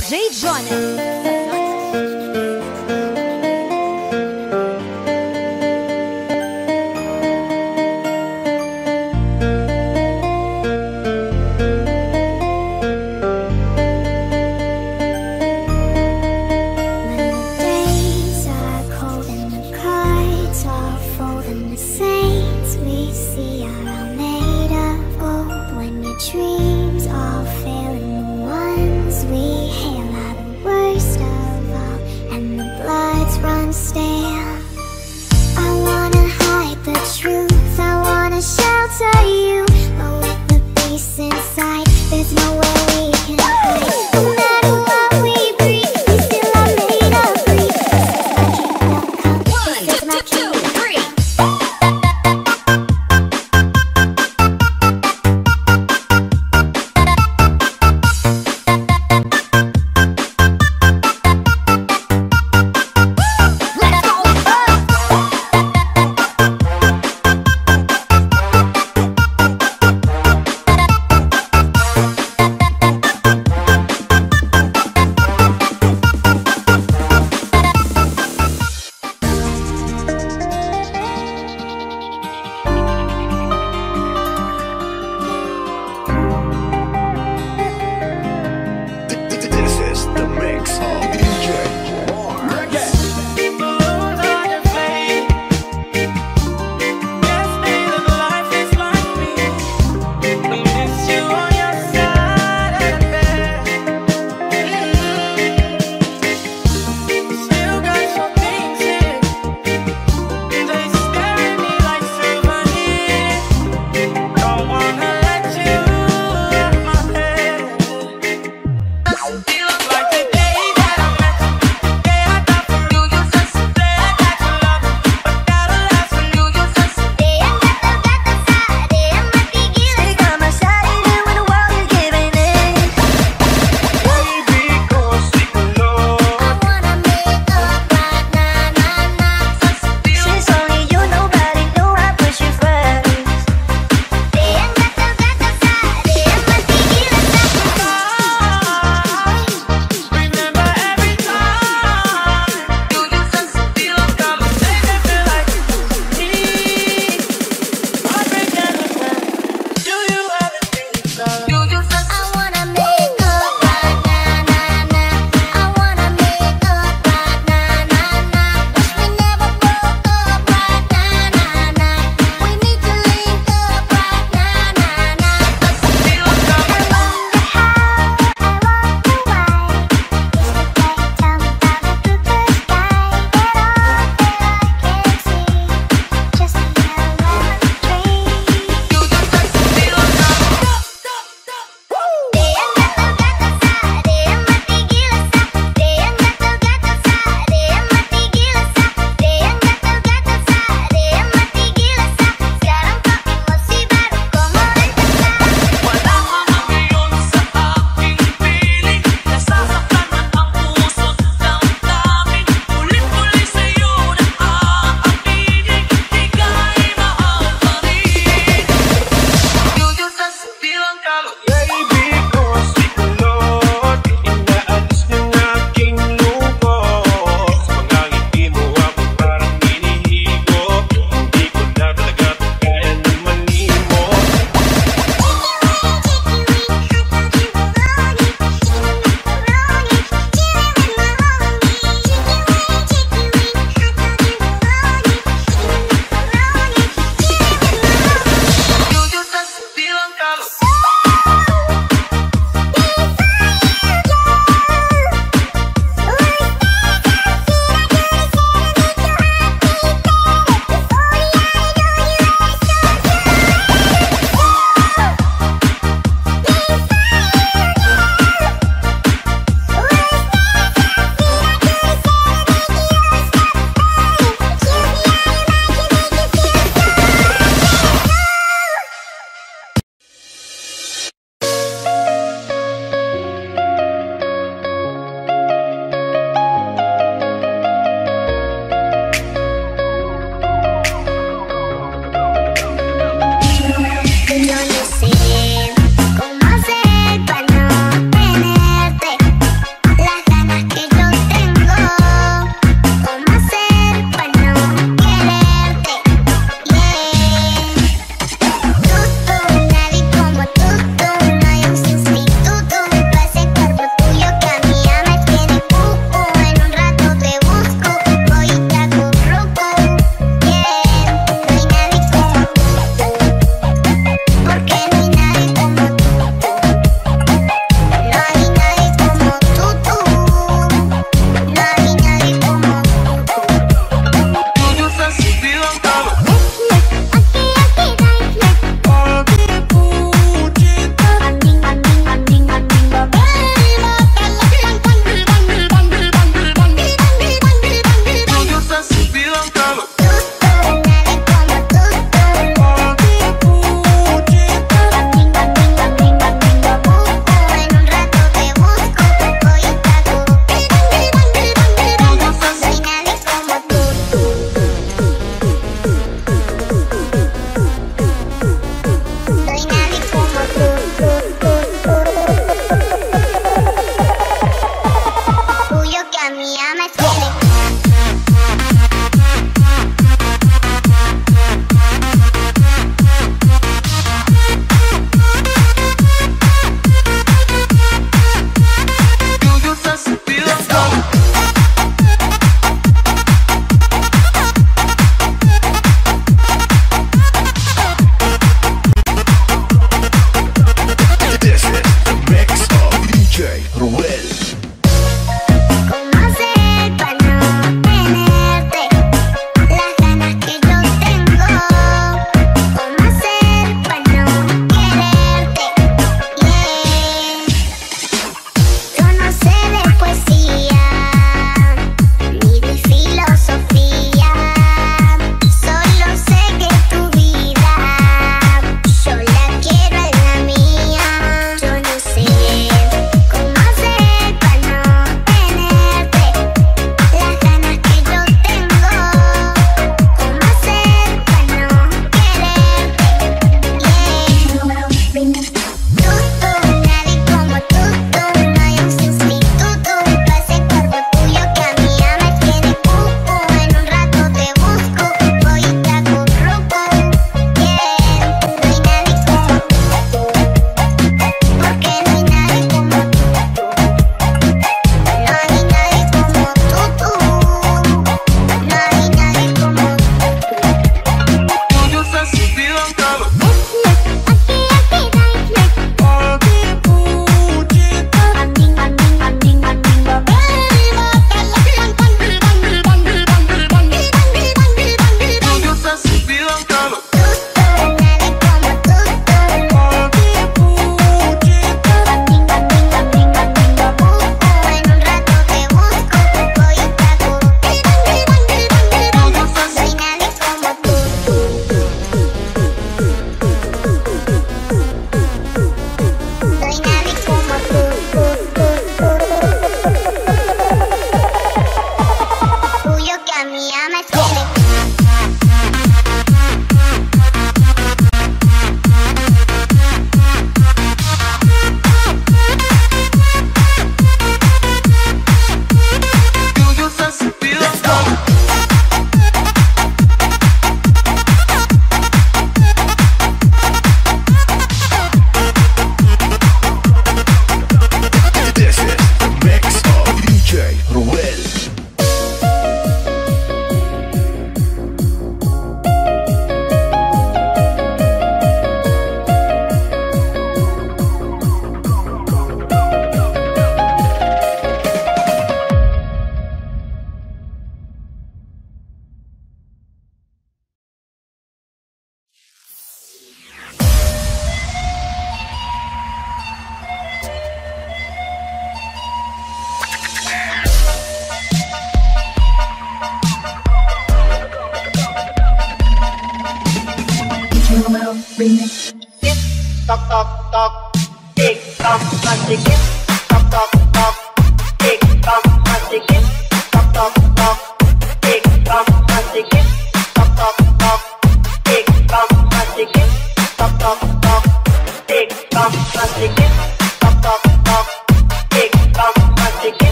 DJ Johnny.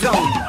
down.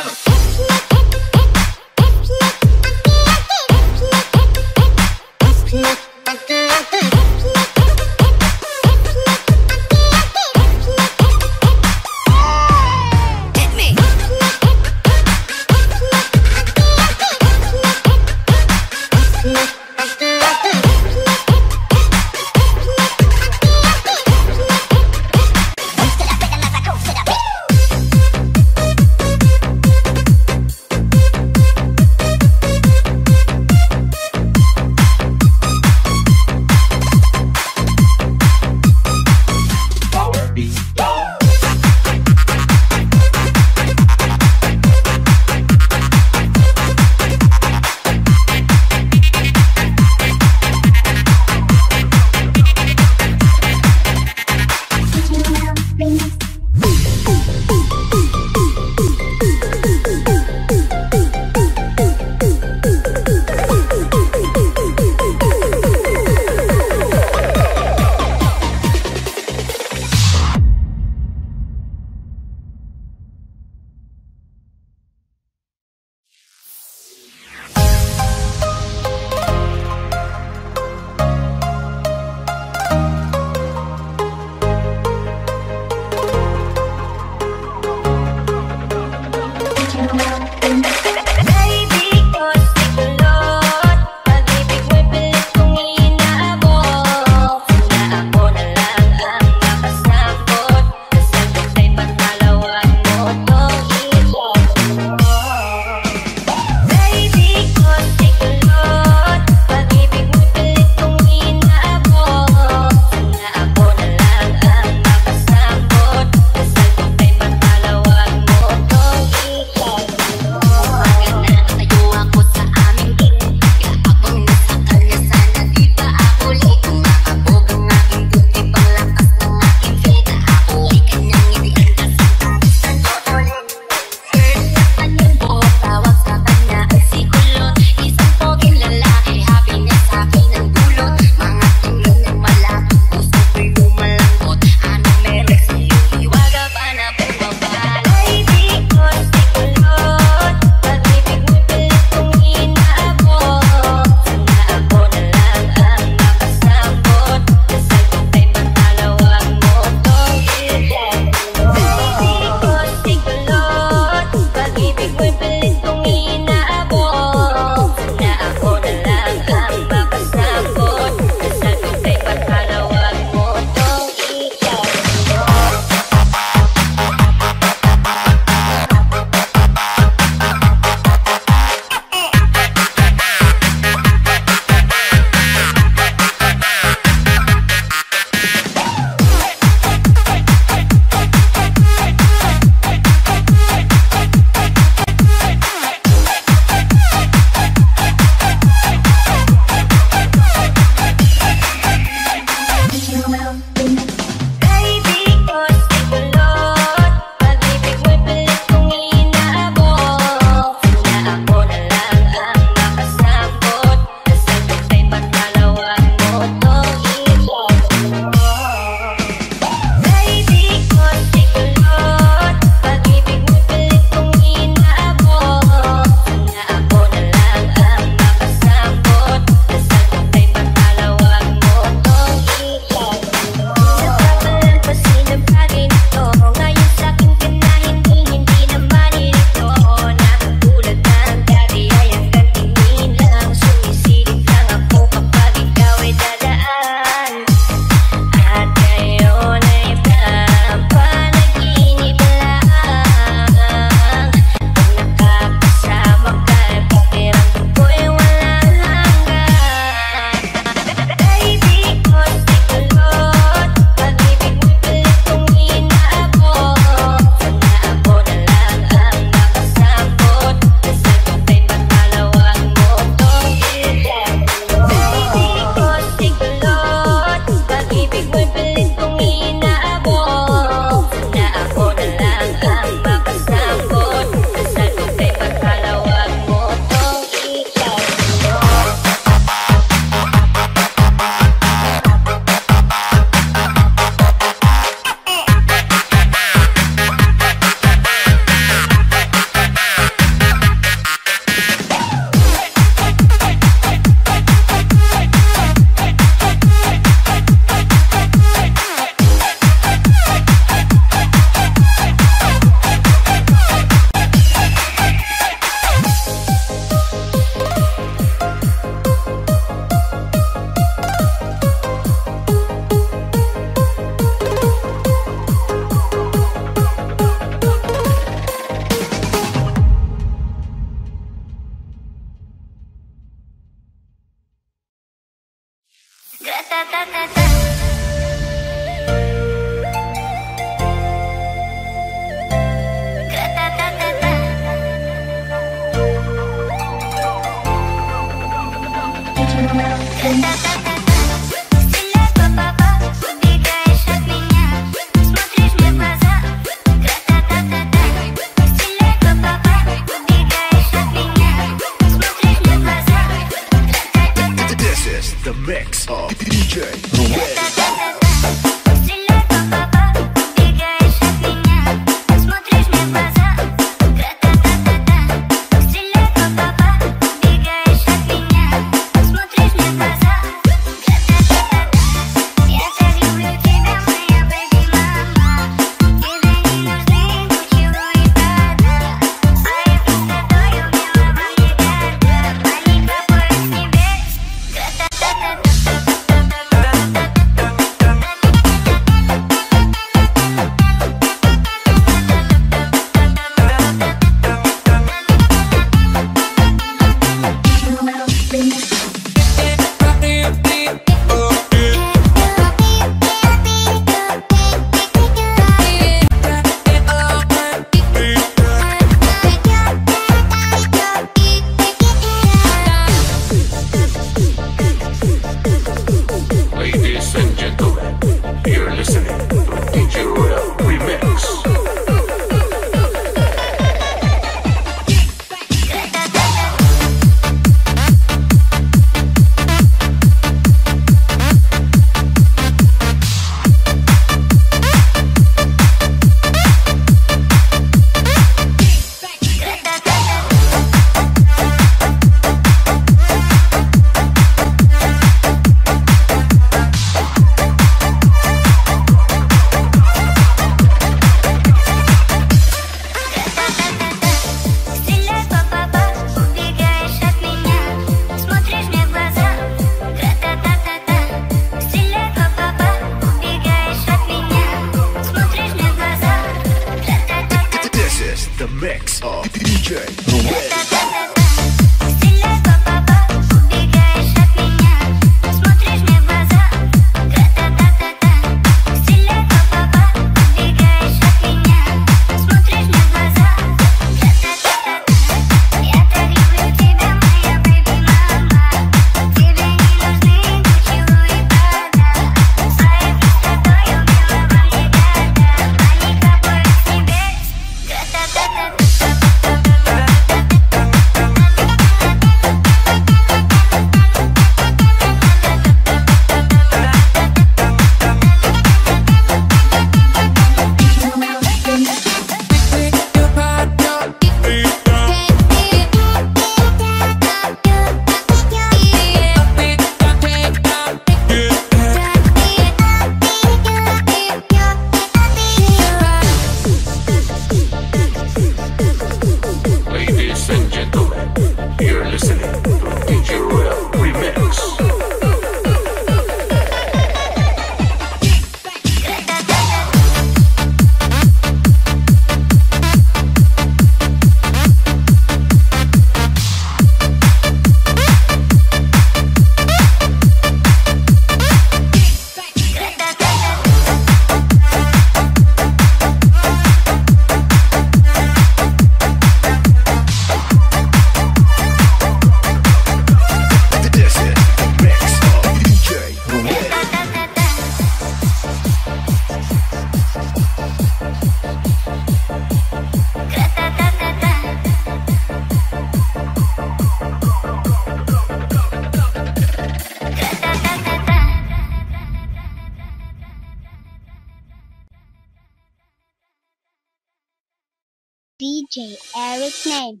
DJ Eric's name.